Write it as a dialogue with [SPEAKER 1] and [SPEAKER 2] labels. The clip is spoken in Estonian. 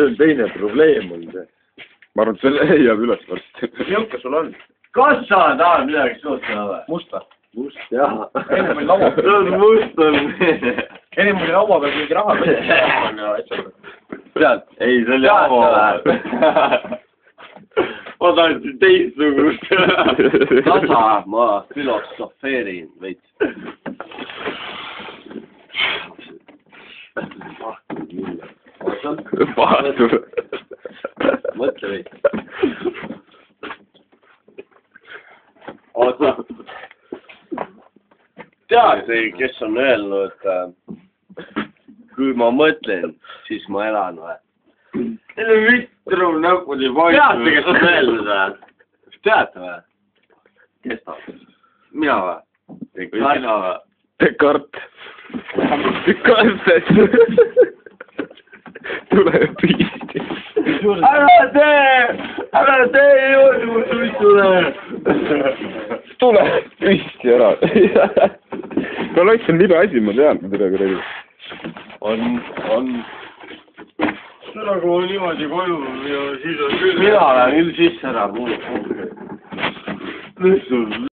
[SPEAKER 1] see on teine probleem mul see. ma arvan, et see leiab üles varsti.
[SPEAKER 2] milline sul on?
[SPEAKER 3] kas sa tahad midagi suust teha või?
[SPEAKER 2] musta.
[SPEAKER 1] must jah.
[SPEAKER 2] Enne meil laua peal-
[SPEAKER 1] see on must on.
[SPEAKER 2] enim oli laua peal mingi raha peal.
[SPEAKER 3] tead,
[SPEAKER 1] ei, see oli
[SPEAKER 3] Tead
[SPEAKER 1] Avo. ma tahtsin teistsugust.
[SPEAKER 3] tasa ma filosofeerin veits.
[SPEAKER 1] Vahtur.
[SPEAKER 3] mõtle veits. oota. tead, kes on öelnud, kui ma mõtlen, siis ma elan või?
[SPEAKER 1] selle vitru näpud ei
[SPEAKER 3] teate, kes on öelnud või? teate või? kes ta on?
[SPEAKER 1] mina või? sina või? Descartes. Descartes. Tule püsti. ära tee, ära tee suitsule. tule püsti ära. koloss on libe asi, ma tean, tere kuradi.
[SPEAKER 3] on, on.
[SPEAKER 1] seda, kui ma niimoodi koju ja siis on küll.
[SPEAKER 3] mina lähen küll sisse ära,
[SPEAKER 1] lihtsalt